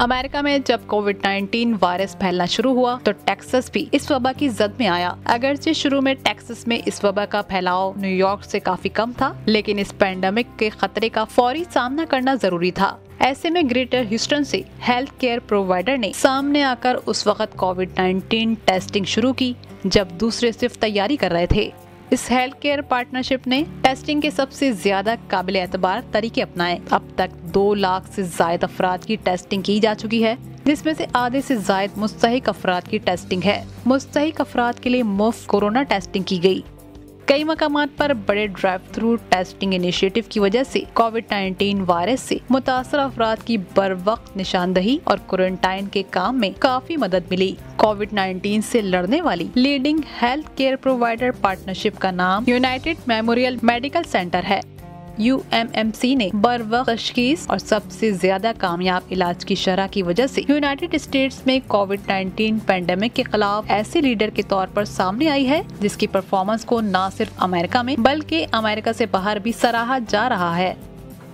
America में जब Covid 19 virus फैलना शुरू हुआ तो टेक्सास भी इस वबा की जद में आया। अगर अगरचे शुरू में टेक्सास में इस वबा का फैलाव न्यूयॉर्क से काफ़ी कम था, लेकिन इस पैंडमिक के खतरे का फौरी सामना करना ज़रूरी था। ऐसे में ग्रेटर ह्यूस्टन से हेल्थ केयर प्रोवाइडर ने सामने आकर उस वक्त कोविड 19 टेस्टिंग शुरू की, जब दूसरे सिर्फ़ तैयारी कर रहे थे। इस हेल्थ केयर पार्टनरशिप ने टेस्टिंग के सबसे ज़्यादा काबिल एतबार तरीके अपनाए। अब तक दो लाख से जायद अफराद की टेस्टिंग की जा चुकी है, जिसमें से आधे से जायद मुस्तक अफराद की टेस्टिंग है। मुस्तक अफराद के लिए मुफ़्त कोरोना टेस्टिंग की गई। कई मकाम पर बड़े ड्राइव थ्रू टेस्टिंग इनिशिएटिव की वजह से कोविड 19 वायरस से मुतासर अफराद की बर वक्त निशानदही और क्वारंटाइन के काम में काफ़ी मदद मिली। कोविड 19 से लड़ने वाली leading health care provider partnership का नाम यूनाइटेड मेमोरियल मेडिकल सेंटर है। यू ने बर वक्त तशखीस और सबसे ज़्यादा कामयाब इलाज की शरह की वजह से यूनाइटेड स्टेट्स में कोविड 19 पेंडेमिक के खिलाफ ऐसे लीडर के तौर पर सामने आई है जिसकी परफॉर्मेंस को न सिर्फ़ अमेरिका में बल्कि अमेरिका से बाहर भी सराहा जा रहा है।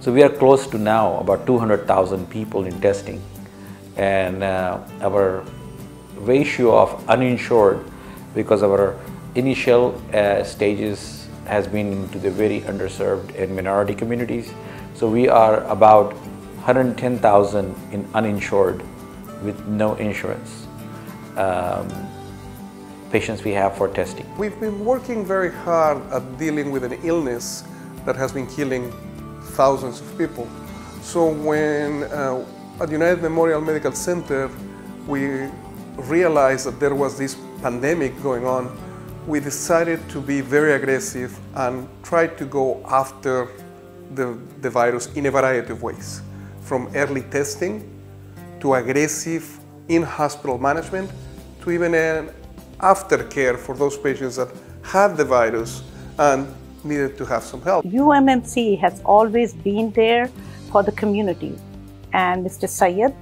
So we are close to now about 200,000 people in testing and uh, our ratio of uninsured because of our initial uh, stages has been to the very underserved and minority communities. So we are about 110,000 in uninsured with no insurance um, patients we have for testing. We've been working very hard at dealing with an illness that has been killing thousands of people. So when uh, at United Memorial Medical Center we realized that there was this pandemic going on, we decided to be very aggressive and try to go after the, the virus in a variety of ways, from early testing to aggressive in-hospital management to even an aftercare for those patients that had the virus and needed to have some help. UMMC has always been there for the community and Mr. Sayed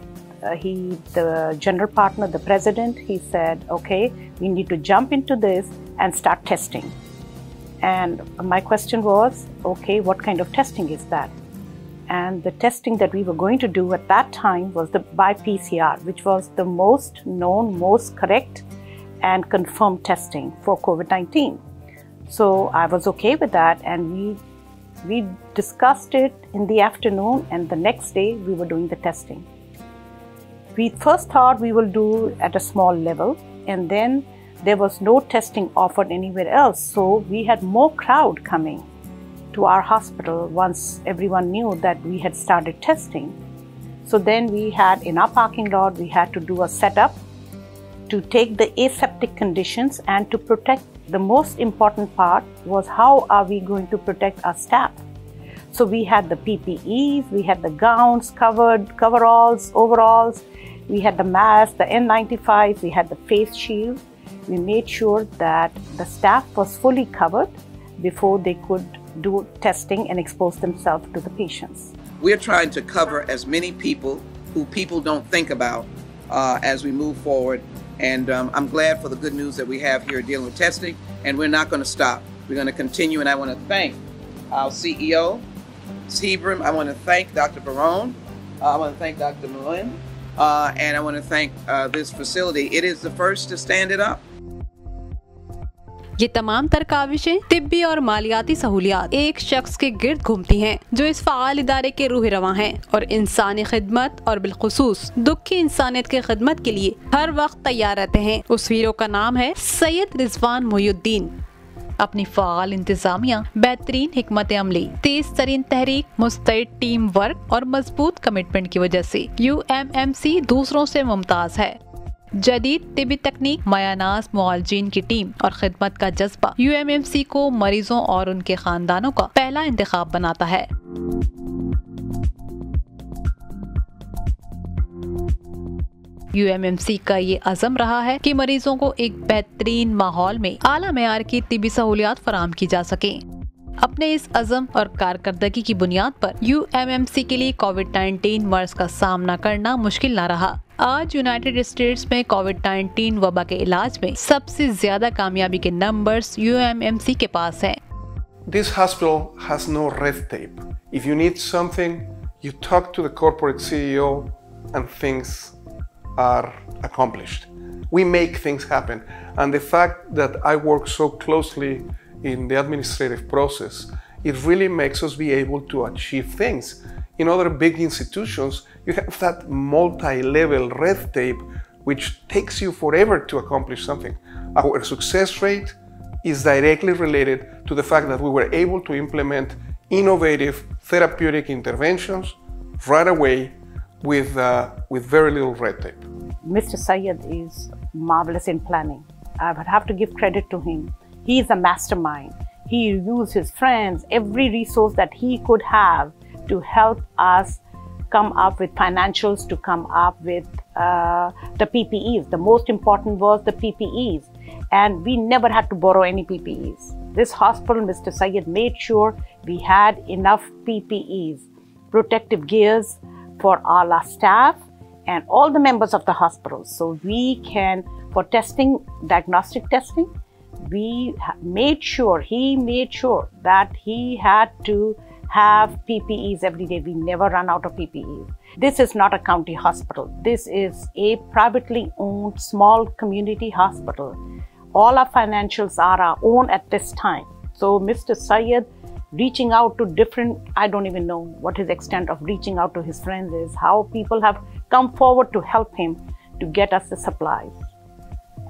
Uh, he, the general partner, the president, he said, okay, we need to jump into this and start testing. And my question was, okay, what kind of testing is that? And the testing that we were going to do at that time was the by PCR, which was the most known, most correct, and confirmed testing for COVID 19. So I was okay with that, and we we discussed it in the afternoon, and the next day we were doing the testing. We first thought we will do at a small level, and then there was no testing offered anywhere else. So we had more crowd coming to our hospital once everyone knew that we had started testing. So then we had in our parking lot, we had to do a setup to take the aseptic conditions and to protect the most important part was how are we going to protect our staff so we had the ppes we had the gowns covered coveralls overalls we had the mask, the N95s, we had the face shield. We made sure that the staff was fully covered before they could do testing and expose themselves to the patients. We're trying to cover as many people who people don't think about uh, as we move forward. And um, I'm glad for the good news that we have here dealing with testing, and we're not going to stop. We're going to continue, and I want to thank our CEO, Sebrum. I want to thank Dr. Varon. Uh, I want to thank Dr. Malin. Uh, and I want to thank uh, this facility. It is the first to stand it up. ये तमाम तरकाविशें तिब्बी और मालियाती सहूलियात एक शख्स के गिर्द घूमती हैं जो इस फाल इदारे के रूह रवा हैं और इंसानी खिदमत और बिलखसूस दुखी इंसानियत की खिदमत के लिए हर वक्त तैयार रहते हैं उस हीरो का नाम है सैयद रिजवान मोहुद्दीन अपनी फाल, इंतजामिया, बेहतरीन हमत अमली, तेज तरीन तहरीक, मुस्तैद टीम वर्क और मज़बूत कमिटमेंट की वजह ऐसी यू एम एम सी दूसरों ऐसी मुमताज़ है। जदीद तिबी तकनीक, मायानास मुआलजीन की टीम और खिदमत का जज्बा यू एम एम सी को मरीजों और उनके खानदानों का पहला इंतखब बनाता है। यूएमएमसी का ये अजम रहा है कि मरीजों को एक बेहतरीन माहौल में आला मैार की तिबी सहूलियात फराम की जा सके अपने इस अजम और कारकर्दगी की बुनियाद पर यू एम एम सी के लिए कोविड 19 मर्ज का सामना करना मुश्किल न रहा आज यूनाइटेड स्टेट्स में कोविड 19 वबा के इलाज में सबसे ज़्यादा कामयाबी के numbers U M M C के पास हैं। This hospital has no red tape. If you need something, you talk to the corporate CEO and things are accomplished. We make things happen. And the fact that I work so closely in the administrative process, it really makes us be able to achieve things. In other big institutions, you have that multi level red tape which takes you forever to accomplish something. Our success rate is directly related to the fact that we were able to implement innovative therapeutic interventions right away with, uh, with very little red tape. Mr. Sayed is marvelous in planning. I would have to give credit to him. He is a mastermind. He used his friends, every resource that he could have to help us come up with financials, to come up with uh, the PPEs. The most important was the PPEs. And we never had to borrow any PPEs. This hospital, Mr. Sayed made sure we had enough PPEs, protective gears for all our staff and all the members of the hospital. So we can, for testing, diagnostic testing, we made sure, he made sure that he had to have PPEs every day. We never run out of PPEs. This is not a county hospital. This is a privately owned small community hospital. All our financials are our own at this time. So Mr. Syed reaching out to different, I don't even know what his extent of reaching out to his friends is, how people have come forward to help him to get us the supplies.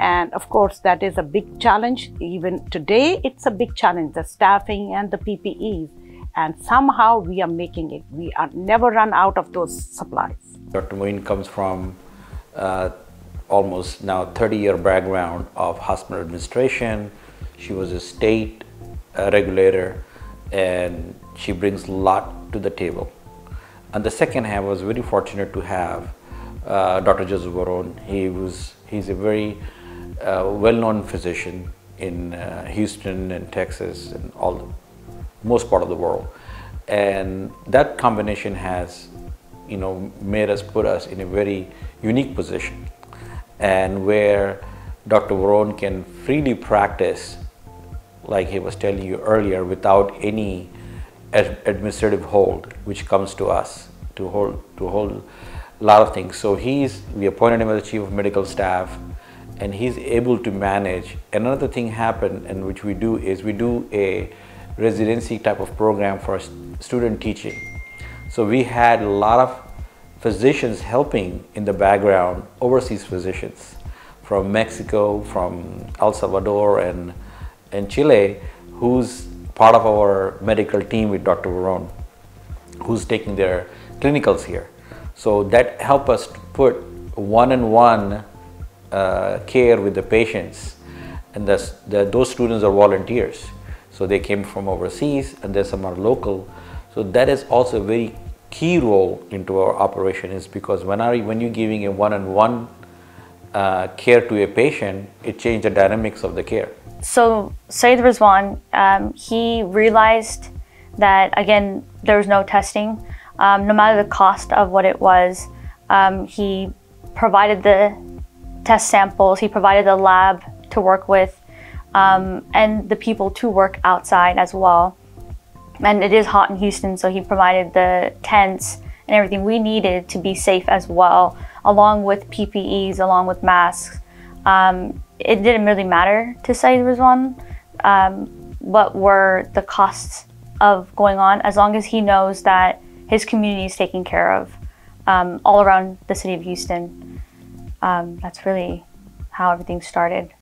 And of course, that is a big challenge. Even today, it's a big challenge the staffing and the PPEs. And somehow we are making it. We are never run out of those supplies. Dr. Moeen comes from uh, almost now 30 year background of hospital administration. She was a state uh, regulator and she brings a lot to the table. And the second half was very fortunate to have uh, Dr. Joseph Varon. He was he's a very uh, well-known physician in uh, Houston and Texas and all the most part of the world, and that combination has you know made us put us in a very unique position, and where Dr. Barone can freely practice like he was telling you earlier, without any administrative hold, which comes to us to hold to hold a lot of things. So he's we appointed him as the chief of medical staff, and he's able to manage. Another thing happened, and which we do is we do a residency type of program for student teaching. So we had a lot of physicians helping in the background, overseas physicians from Mexico, from El Salvador, and in Chile who's part of our medical team with Dr. Varon, who's taking their clinicals here. So that help us to put one-on-one uh, care with the patients, and the, those students are volunteers. So they came from overseas, and there's some are local. So that is also a very key role into our operation is because when are when you're giving a one-on-one uh, care to a patient, it changes the dynamics of the care so Sayyid Rizwan, um, he realized that again there was no testing, um, no matter the cost of what it was. Um, he provided the test samples, he provided the lab to work with, um, and the people to work outside as well. And it is hot in Houston, so he provided the tents and everything we needed to be safe as well, along with PPEs, along with masks. Um, it didn't really matter to Saeed Rizwan um, what were the costs of going on as long as he knows that his community is taken care of um, all around the city of Houston. Um, that's really how everything started.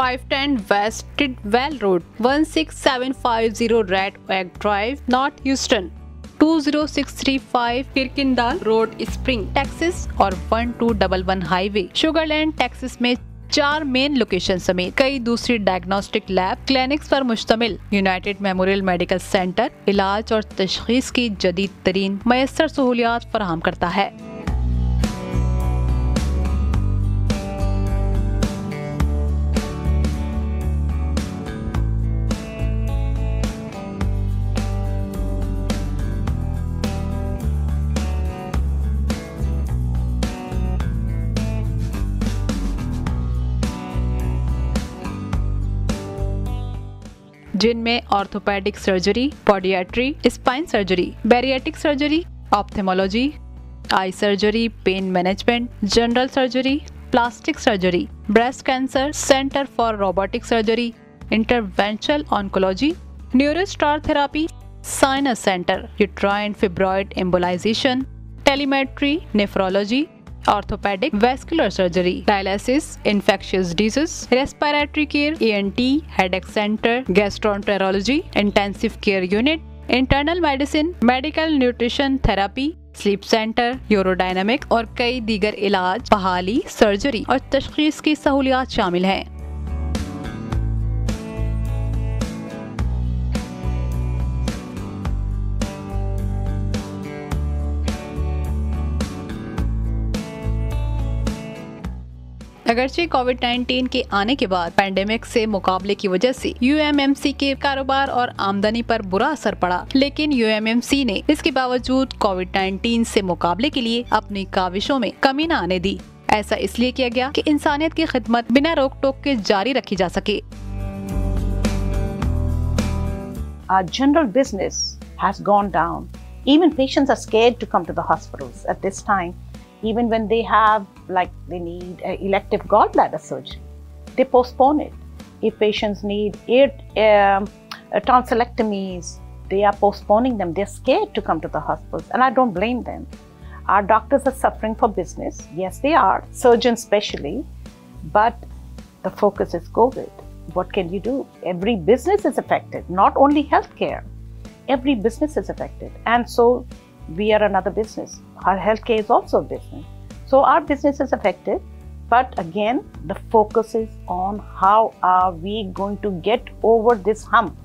510 West Tidwell Road, 16750 Red Oak Drive, North Houston. 20635 Kirkendall Road, Spring, Texas और 1211 highway Sugar Land Texas में चार main location समेत कई दूसरी diagnostic lab clinics पर मुश्तमिल United memorial medical centre इलाज और तशखीस की जदीद तरीन मैसर सहूलियात फराहम करता है जिनमें orthopaedic surgery, podiatry, spine surgery, bariatric surgery, ophthalmology, eye surgery, pain management, general surgery, plastic surgery, breast cancer, centre for robotic surgery, interventional oncology NeuroStar therapy sinus centre, uterine fibroid embolisation, telemetry, nephrology orthopaedic vascular surgery dialysis infectious disease respiratory care E N T head headache centre gastroenterology intensive care unit internal medicine medical nutrition therapy sleep centre urodynamic और कई दीगर इलाज, बहाली surgery और तशखीस की सहूलियात शामिल है। अगरचे कोविड 19 के आने के बाद पैंडेमिक से मुकाबले की वजह से यूएमएमसी के कारोबार और आमदनी पर बुरा असर पड़ा, लेकिन यूएमएमसी ने इसके बावजूद कोविड 19 से मुकाबले के लिए अपनी काविशों में कमी न आने दी ऐसा इसलिए किया गया कि इंसानियत की खिदमत बिना रोक टोक के जारी रखी जा सके Our general business has gone down. Even patients are scared to come to the hospitals at this time. even when they have like they need elective gallbladder surgery. They postpone it. If patients need ear um, tonsillectomies they are postponing them. They're scared to come to the hospitals and i don't blame them. Our doctors are suffering for business. Yes they are surgeons especially but the focus is covid. What can you do? Every business is affected not only healthcare. Every business is affected and so we are another business. Our healthcare is also a business. So our business is affected. But again, the focus is on how are we going to get over this hump.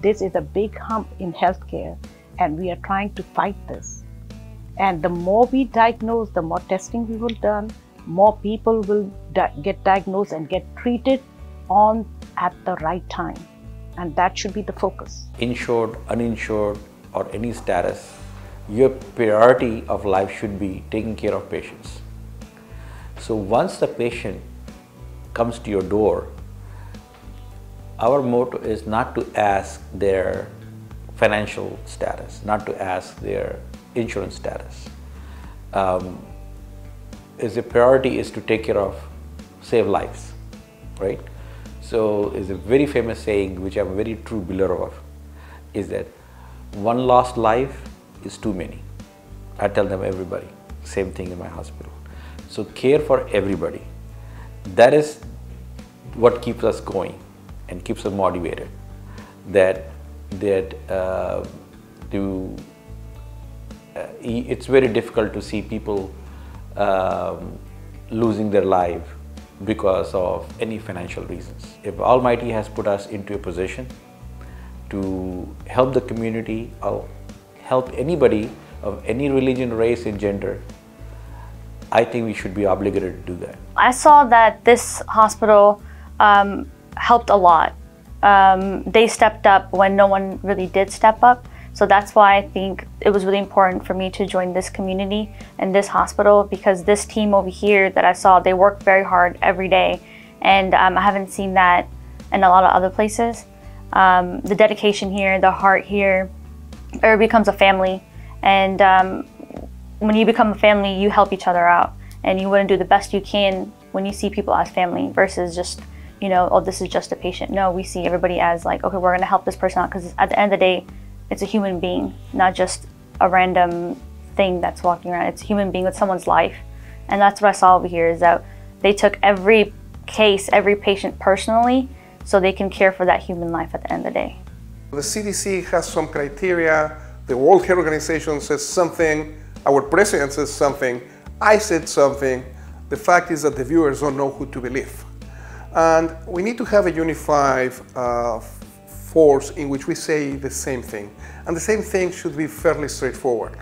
This is a big hump in healthcare, and we are trying to fight this. And the more we diagnose, the more testing we will done, more people will di- get diagnosed and get treated on at the right time. And that should be the focus. Insured, uninsured, or any status your priority of life should be taking care of patients. So once the patient comes to your door, our motto is not to ask their financial status, not to ask their insurance status. Um, is the priority is to take care of, save lives, right? So is a very famous saying, which I'm a very true believer of, is that one lost life is too many. I tell them everybody, same thing in my hospital. So care for everybody. That is what keeps us going and keeps us motivated. That that uh, to uh, it's very difficult to see people um, losing their life because of any financial reasons. If Almighty has put us into a position to help the community, help anybody of any religion, race, and gender, I think we should be obligated to do that. I saw that this hospital um, helped a lot. Um, they stepped up when no one really did step up. So that's why I think it was really important for me to join this community and this hospital because this team over here that I saw, they work very hard every day. And um, I haven't seen that in a lot of other places. Um, the dedication here, the heart here, or becomes a family. And um, when you become a family, you help each other out, and you want to do the best you can when you see people as family versus just you know, oh, this is just a patient. No, we see everybody as like, okay, we're going to help this person out because at the end of the day, it's a human being, not just a random thing that's walking around. It's a human being with someone's life. And that's what I saw over here is that they took every case, every patient personally so they can care for that human life at the end of the day. The CDC has some criteria, the World Health Organization says something, our president says something, I said something. The fact is that the viewers don't know who to believe. And we need to have a unified uh, force in which we say the same thing. And the same thing should be fairly straightforward.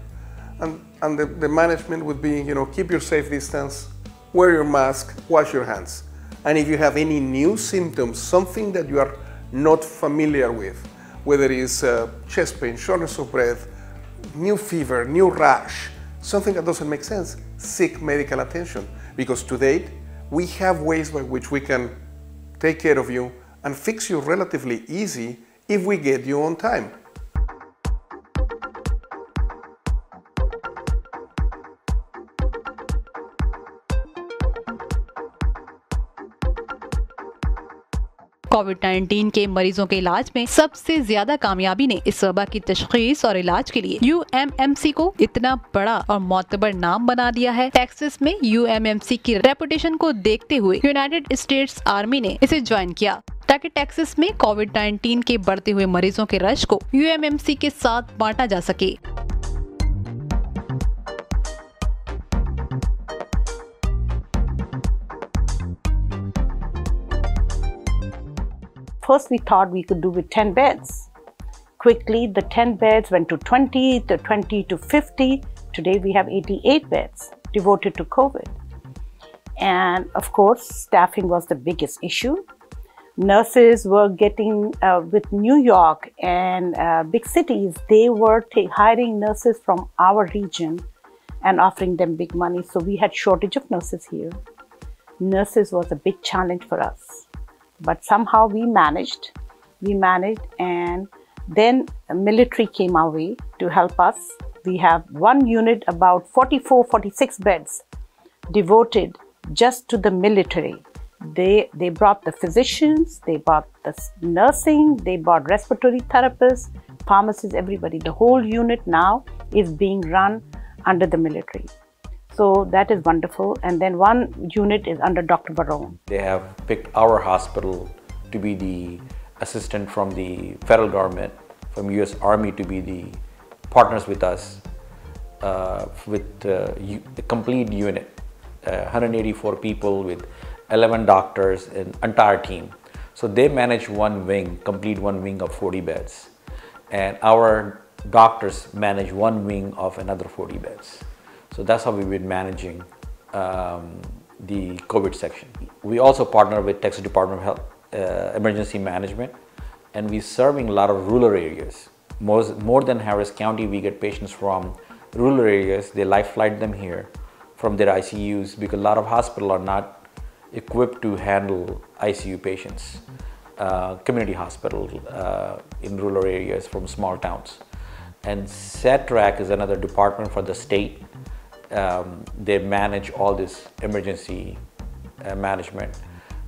And, and the, the management would be, you know, keep your safe distance, wear your mask, wash your hands. And if you have any new symptoms, something that you are not familiar with, whether it's uh, chest pain, shortness of breath, new fever, new rash, something that doesn't make sense, seek medical attention. Because to date, we have ways by which we can take care of you and fix you relatively easy if we get you on time. Covid 19 के मरीजों के इलाज में सबसे ज़्यादा कामयाबी ने इस वबा की तशखीस और इलाज के लिए यूएमएमसी को इतना बड़ा और मोतबर नाम बना दिया है। टेक्सिस में यूएमएमसी की रेपुटेशन को देखते हुए यूनाइटेड स्टेट्स आर्मी ने इसे ज्वाइन किया, ताकि टेक्सिस में कोविड 19 के बढ़ते हुए मरीजों के रश को यूएमएमसी के साथ बांटा जा सके। First, we thought we could do with 10 beds. Quickly, the 10 beds went to 20, the 20 to 50. Today, we have 88 beds devoted to COVID. And of course, staffing was the biggest issue. Nurses were getting, uh, with New York and uh, big cities, they were hiring nurses from our region and offering them big money. So we had shortage of nurses here. Nurses was a big challenge for us but somehow we managed we managed and then military came our way to help us. We have one unit about 44 46 beds devoted just to the military. They they brought the physicians they brought the nursing they brought respiratory therapists pharmacists everybody. The whole unit now is being run under the military so that is wonderful. And then one unit is under Dr. Varon. They have picked our hospital to be the assistant from the federal government, from U.S. Army to be the partners with us uh, with uh, the complete unit, uh, 184 people with 11 doctors and entire team. So they manage one wing, complete one wing of 40 beds, and our doctors manage one wing of another 40 beds. So that's how we've been managing um, the COVID section. We also partner with Texas Department of Health uh, Emergency Management, and we're serving a lot of rural areas. More, more than Harris County, we get patients from rural areas. They life flight them here from their ICUs because a lot of hospitals are not equipped to handle ICU patients. Uh, community hospital uh, in rural areas from small towns. And SETRAC is another department for the state um, they manage all this emergency uh, management.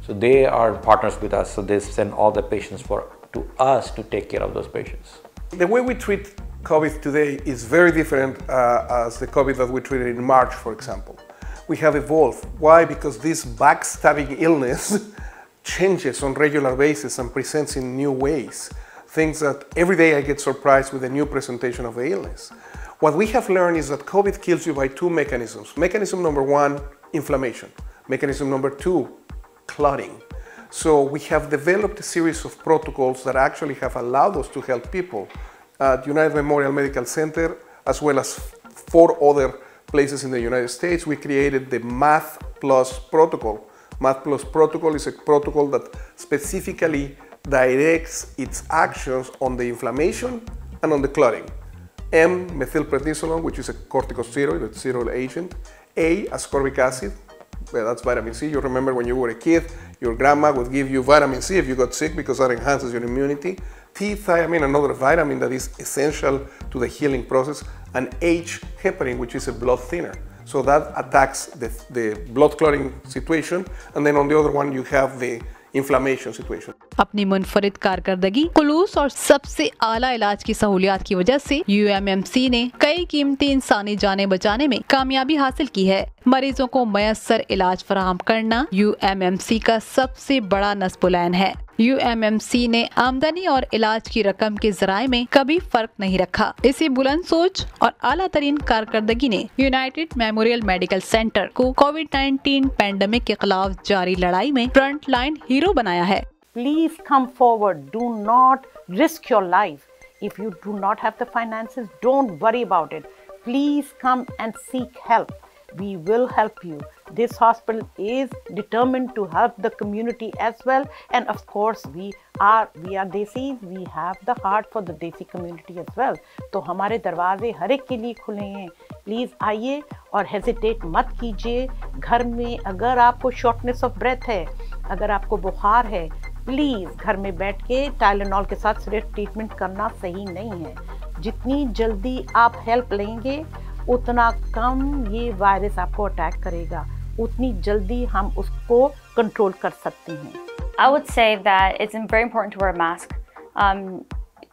So they are partners with us. So they send all the patients for to us to take care of those patients. The way we treat COVID today is very different uh, as the COVID that we treated in March, for example. We have evolved. Why? Because this backstabbing illness changes on regular basis and presents in new ways. Things that every day I get surprised with a new presentation of the illness. What we have learned is that COVID kills you by two mechanisms. Mechanism number one, inflammation. Mechanism number two, clotting. So we have developed a series of protocols that actually have allowed us to help people uh, at United Memorial Medical Center, as well as four other places in the United States. We created the Math Plus protocol. Math Plus protocol is a protocol that specifically directs its actions on the inflammation and on the clotting. M, methylprednisolone, which is a corticosteroid, a steroid agent. A, ascorbic acid, well, that's vitamin C. You remember when you were a kid, your grandma would give you vitamin C if you got sick because that enhances your immunity. T, thiamine, another vitamin that is essential to the healing process. And H, heparin, which is a blood thinner. So that attacks the, the blood clotting situation. And then on the other one, you have the inflammation situation. अपनी मुनफरद कारकर्दगी, खुलूस और सबसे आला इलाज की सहूलियात की वजह से यूएमएमसी ने कई कीमती इंसानी जानें बचाने में कामयाबी हासिल की है। मरीजों को मयसर इलाज फराहम करना यूएमएमसी का सबसे बड़ा नस्बुलैन है। यूएमएमसी ने आमदनी और इलाज की रकम के जराये में कभी फ़र्क नहीं रखा। इसी बुलंद सोच और आला तरीन कारकर्दगी ने यूनाइटेड मेमोरियल मेडिकल सेंटर को कोविड 19 पैंडमिक के खिलाफ जारी लड़ाई में फ्रंट लाइन हीरो बनाया है। Please come forward. Do not risk your life. If you do not have the finances, don't worry about it. Please come and seek help. We will help you. This hospital is determined to help the community as well. And of course, we are we are desis. We have the heart for the desi community as well. तो हमारे दरवाजे हर एक के लिए खुले हैं please आइए और हेजिटेट मत कीजिए घर में अगर आपको शॉर्टनेस ऑफ़ ब्रेथ है अगर आपको बुखार है प्लीज़ घर में बैठ के टाइलेनॉल के साथ सिर्फ़ ट्रीटमेंट करना सही नहीं है जितनी जल्दी आप हेल्प लेंगे उतना कम ये वायरस आपको अटैक करेगा उतनी जल्दी हम उसको कंट्रोल कर सकते हैं I would say that it's very important to wear a mask. Um,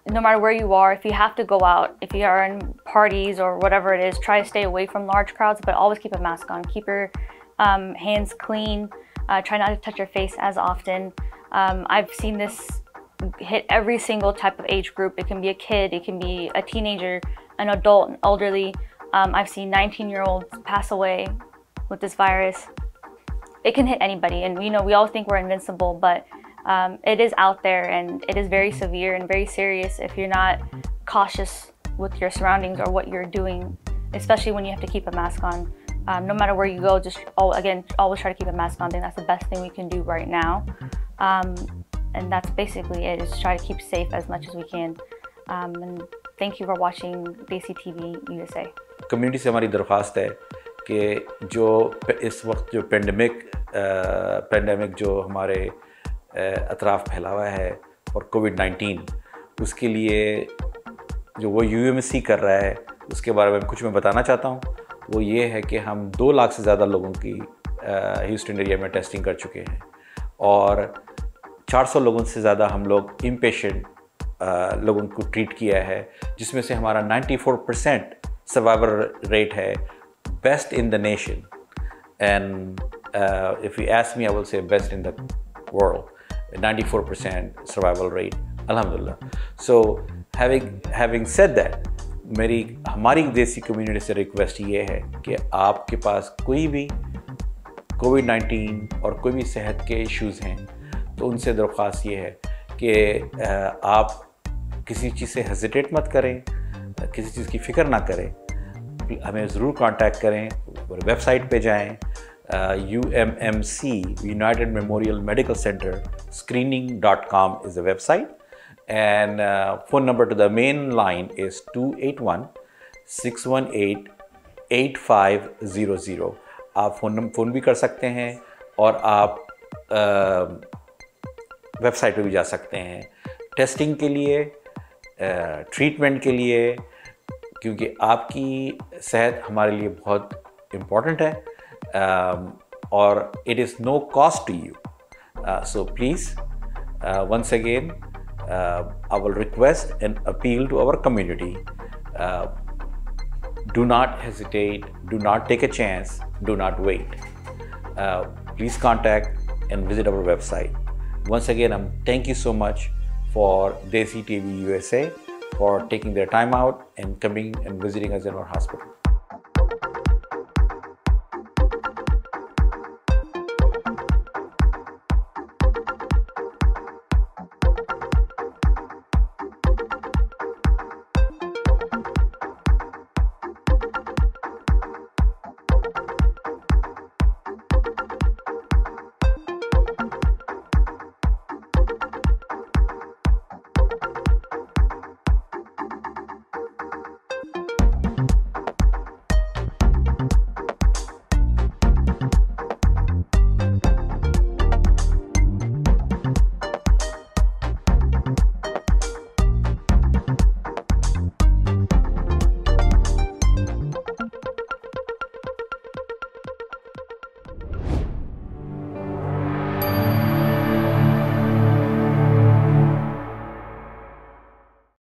no matter where you are, if you have to go out, if you are in parties or whatever it is, try to stay away from large crowds, but always keep a mask on. Keep your um, hands clean. Uh, try not to touch your face as often. Um, I've seen this hit every single type of age group. It can be a kid, it can be a teenager, an adult, an elderly. Um, I've seen 19 year olds pass away with this virus. It can hit anybody, and you know we all think we're invincible, but um, it is out there, and it is very severe and very serious if you're not cautious with your surroundings or what you're doing, especially when you have to keep a mask on. Um, no matter where you go, just all, again always try to keep a mask on. I think that's the best thing we can do right now, um, and that's basically it. Is try to keep safe as much as we can. Um, and thank you for watching Desi TV USA. Community से हमारी दरख्वास्त है कि जो इस वक्त जो pandemic pandemic जो हमारे अतराफ़ फैला हुआ है और कोविड 19 उसके लिए जो वो यू कर रहा है उसके बारे में कुछ मैं बताना चाहता हूँ वो ये है कि हम दो लाख से ज़्यादा लोगों की ह्यूस्टन एरिया में टेस्टिंग कर चुके हैं और 400 लोगों से ज़्यादा हम लोग इम लोगों को ट्रीट किया है, जिसमें से हमारा 94 परसेंट सर्वाइवर रेट है best in the nation and if you ask me I will say best in the world 94 percent survival rate alhamdulillah. So, having having said मेरी, हमारी देसी कम्युनिटी से रिक्वेस्ट ये है कि आपके पास कोई भी कोविड 19 और कोई भी सेहत के इश्यूज़ हैं तो उनसे दरख्वास्त ये है कि आप किसी चीज़ से हेजिटेट मत करें, किसी चीज़ की फ़िक्र ना करें। हमें ज़रूर कांटेक्ट करें वेबसाइट पे जाएँ U M M C United Memorial Medical Center screening dot com is a website and uh, phone number to the main line is 281 618 8500 आप फ़ोन नंबर फ़ोन भी कर सकते हैं और आप वेबसाइट पे भी जा सकते हैं। टेस्टिंग के लिए ट्रीटमेंट के लिए क्योंकि आपकी सेहत हमारे लिए बहुत इंपॉर्टेंट है और it is no cost to you so please once again uh, I will request and appeal to our community. Uh, do not hesitate, do not take a chance, do not wait. Uh, please contact and visit our website. Once again, um, thank you so much for Desi TV USA for taking their time out and coming and visiting us in our hospital.